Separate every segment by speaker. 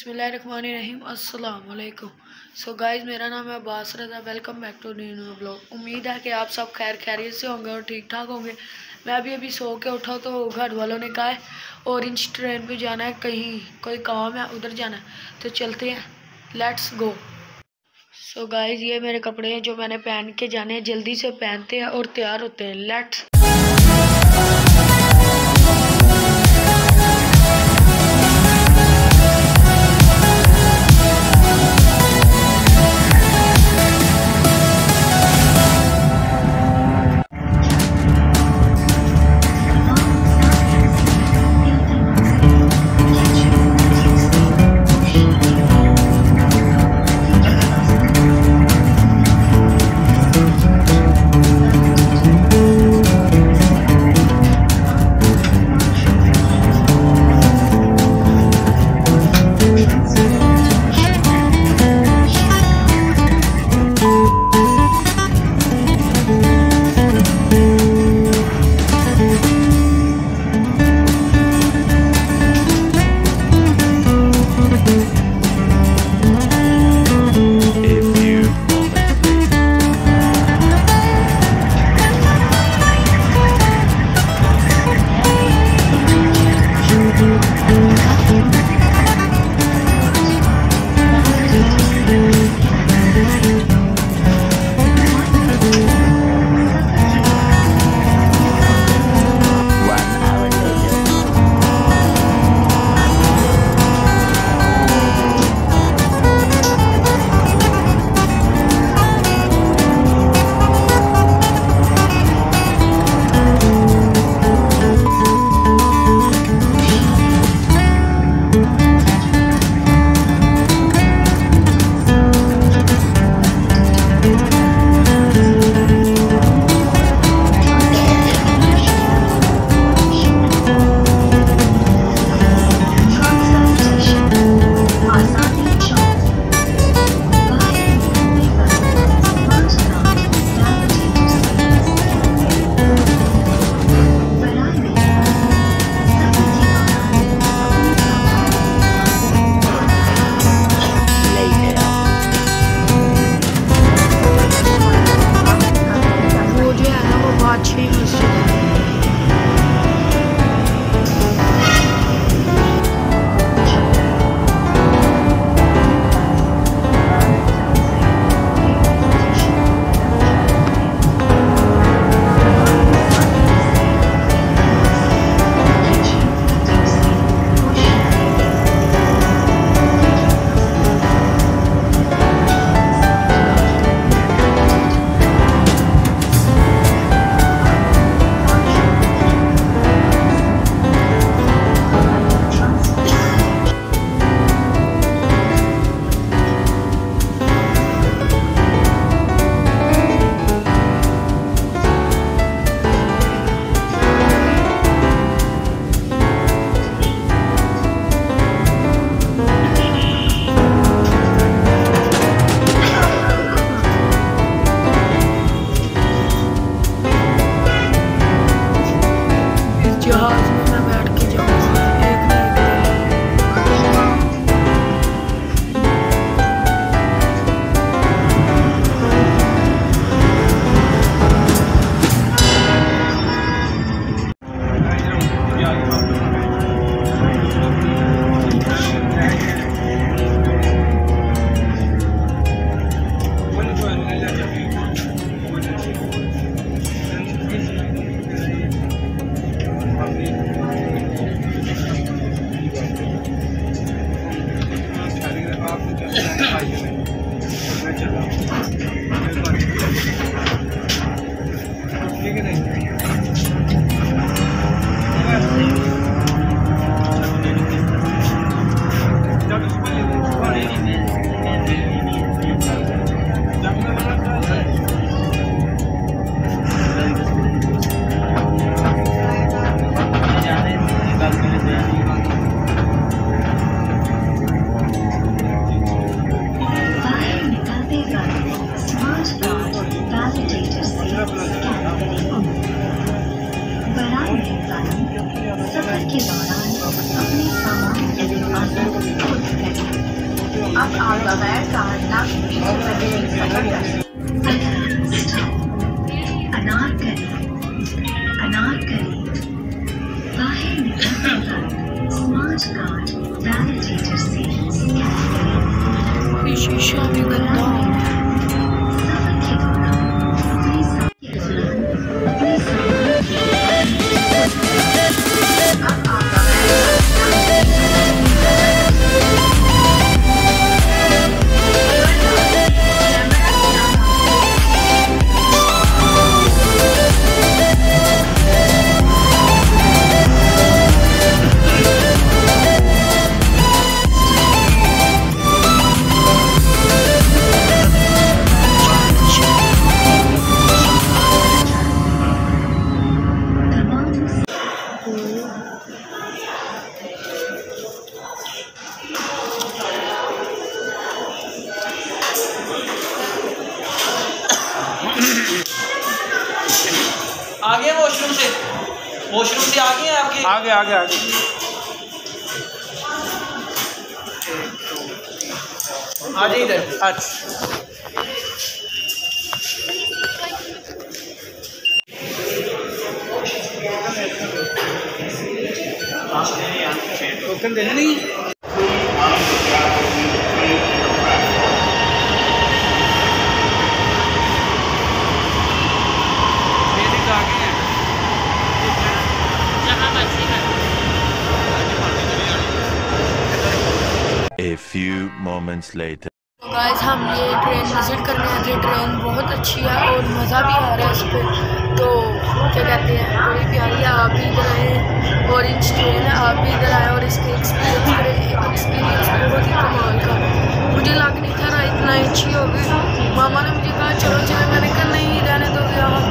Speaker 1: अस्सलाम वालेकुम so guys मेरा नाम है Abbas Raza. Welcome back to new blog उम्मीद है कि आप सब खैर खैरियत से होंगे और ठीक ठाक होंगे। मैं अभी अभी सो के उठा तो घर वालों ने कहा है ऑरेंज ट्रेन पे जाना है, कहीं कोई काम है, उधर जाना है। तो चलते हैं। लेट्स गो सो गाइज़ ये मेरे कपड़े हैं जो मैंने पहन के जाने हैं। जल्दी से पहनते हैं और तैयार होते हैं। Let's
Speaker 2: not all the
Speaker 1: wares are not being Anarkali, Anarkali, Vahir Nikapala, Smart Card, Validator Sales, Category.
Speaker 3: Vishesha Vigandam. Washroom से आगे है आपके?
Speaker 4: आगे आगे आगे।
Speaker 3: आ जाइए इधर।
Speaker 4: अच्छा। टोकन देने नहीं मेरी तो आगे है
Speaker 5: A few moments later.
Speaker 2: Guys हम ये ट्रेन विज़िट करने आए थे ट्रेन बहुत अच्छी है और मज़ा भी आ रहा है इस पर तो क्या कहते हैं बड़ी प्यारी है आप भी इधर आए ऑरेंज ट्रेन है, आप भी इधर आए और इसके एक्सपीरियंस करें। एक्सपीरियंस बहुत ही कमाल का। मुझे लग नहीं था ना इतना अच्छी होगी। मामा ने मुझे कहा, चलो चलो। मैंने कहा, नहीं, रहने दो यहाँ।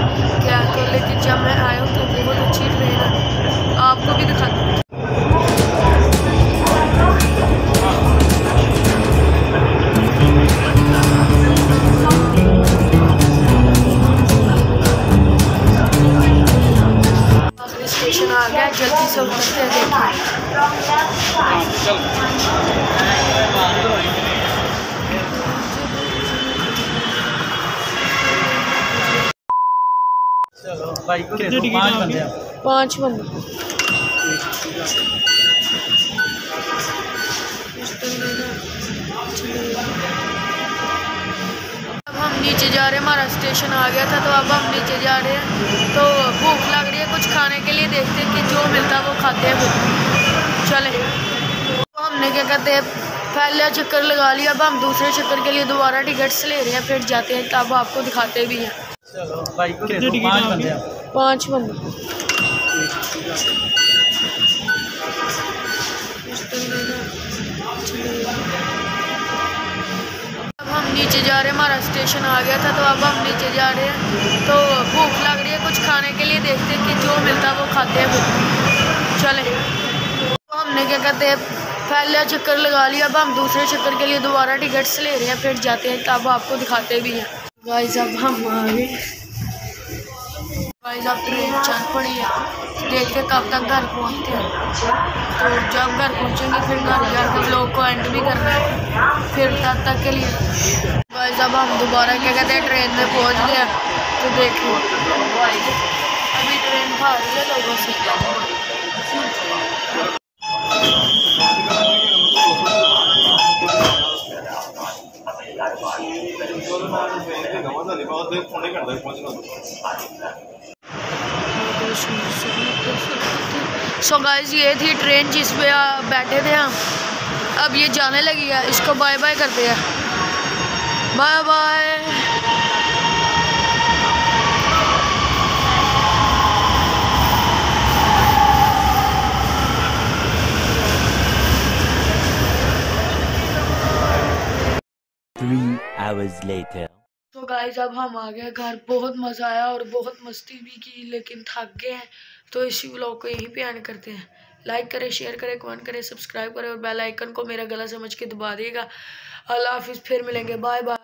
Speaker 2: क्या तो लेकिन जब मैं आया गया जल्दी से उतरते हैं
Speaker 3: पाँच बंदे
Speaker 2: नीचे जा रहे हैं, हमारा स्टेशन आ गया था तो अब हम नीचे जा रहे हैं। तो भूख लग रही है कुछ खाने के लिए, देखते हैं खाते हैं फिर। चले। तो हमने क्या कहते हैं पहला चक्कर लगा लिया अब हम दूसरे चक्कर के लिए दोबारा टिकट्स ले रहे हैं फिर जाते हैं तब आपको दिखाते भी हैं।
Speaker 3: पाँच बंदे।
Speaker 2: अब हम नीचे जा रहे हैं हमारा स्टेशन आ गया था तो अब हम नीचे जा रहे हैं। तो भूख लग रही है कुछ खाने के लिए देखते हैं कि जो मिलता है वो खाते हैं चले। तो हमने क्या कहते हैं, पहला चक्कर लगा लिया, अब हम दूसरे चक्कर के लिए दोबारा टिकट्स ले रहे हैं, फिर जाते हैं, तब आपको दिखाते भी हैं। गाइस अब हम आ गए। गाइस अब ट्रेन चल पड़ी है। देखते कब तक घर पहुँचते हैं। तो जब घर पहुँचेंगे, फिर घर जाकर लोग को एंड भी करना है। फिर तब तक के लिए। गाइस अब हम दोबारा क्या कहते हैं ट्रेन में पहुँच गए। तो देखो। अभी ट्रेन भाग रही है, लोगों से। सो गाइस ये थी ट्रेन जिस पे बैठे थे हम। अब ये जाने लगी है, इसको बाय बाय करते हैं। Bye bye
Speaker 5: hours later.
Speaker 2: तो गाइस अब हम आ गए घर। बहुत मज़ा आया और बहुत मस्ती भी की, लेकिन थक गए हैं। तो इसी व्लॉग को यहीं पे एंड करते हैं। लाइक करें शेयर करें कमेंट करें सब्सक्राइब करें और बेल आइकन को मेरा गला समझ के दबा दिएगा अल्लाह हाफिज़, फिर मिलेंगे। Bye bye